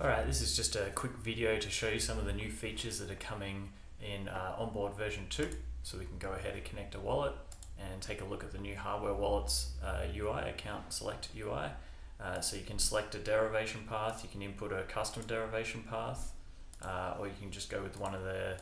Alright, this is just a quick video to show you some of the new features that are coming in uh, onboard version 2. So we can go ahead and connect a wallet and take a look at the new hardware wallets uh, UI, account select UI. Uh, so you can select a derivation path, you can input a custom derivation path, uh, or you can just go with one of the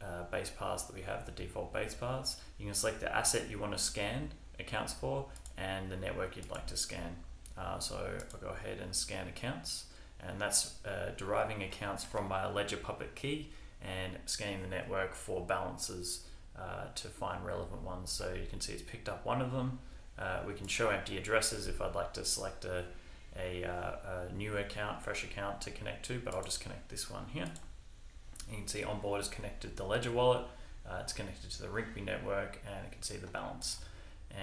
uh, base paths that we have, the default base paths. You can select the asset you want to scan accounts for and the network you'd like to scan. Uh, so I'll go ahead and scan accounts and that's uh, deriving accounts from my ledger public key and scanning the network for balances uh, to find relevant ones. So you can see it's picked up one of them. Uh, we can show empty addresses if I'd like to select a, a, uh, a, new account, fresh account to connect to, but I'll just connect this one here. You can see onboard is connected the ledger wallet, uh, it's connected to the Rinkeby network, and you can see the balance.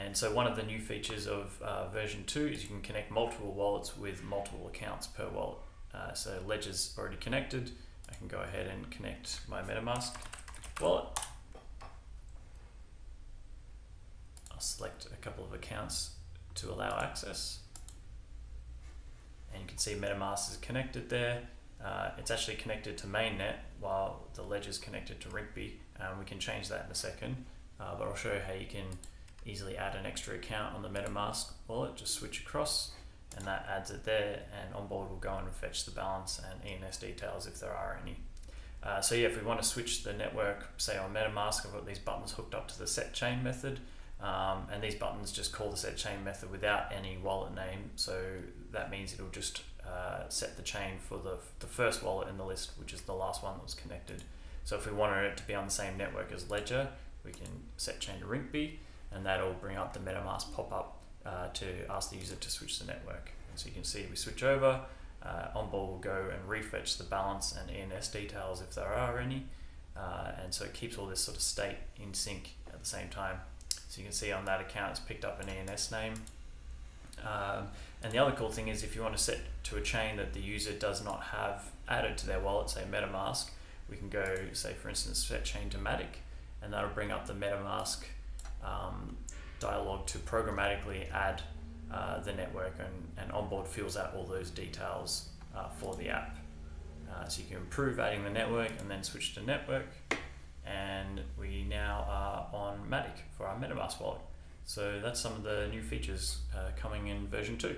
And so one of the new features of uh, version 2 is you can connect multiple wallets with multiple accounts per wallet. Uh, so Ledger's already connected. I can go ahead and connect my MetaMask wallet. I'll select a couple of accounts to allow access. And you can see MetaMask is connected there. Uh, it's actually connected to mainnet while the ledger is connected to Rinkeby. Um, we can change that in a second, uh, but I'll show you how you can easily add an extra account on the MetaMask wallet. Just switch across and that adds it there and onboard will go and fetch the balance and ENS details if there are any. Uh, so yeah, if we want to switch the network, say on MetaMask, I've got these buttons hooked up to the set chain method, um, and these buttons just call the set chain method without any wallet name. So that means it'll just uh, set the chain for the, the first wallet in the list, which is the last one that was connected. So if we wanted it to be on the same network as Ledger, we can set chain to Rinkeby, and that'll bring up the MetaMask pop-up uh, to ask the user to switch the network. And so you can see we switch over, uh, will go and refetch the balance and ENS details if there are any. Uh, and so it keeps all this sort of state in sync at the same time. So you can see on that account it's picked up an ENS name. Um, and the other cool thing is if you want to set to a chain that the user does not have added to their wallet, say MetaMask, we can go, say for instance, set chain to Matic, and that'll bring up the MetaMask um, dialog to programmatically add uh, the network and, and onboard fills out all those details uh, for the app. Uh, so you can improve adding the network and then switch to network. And we now are on Matic for our MetaMask wallet. So that's some of the new features uh, coming in version 2.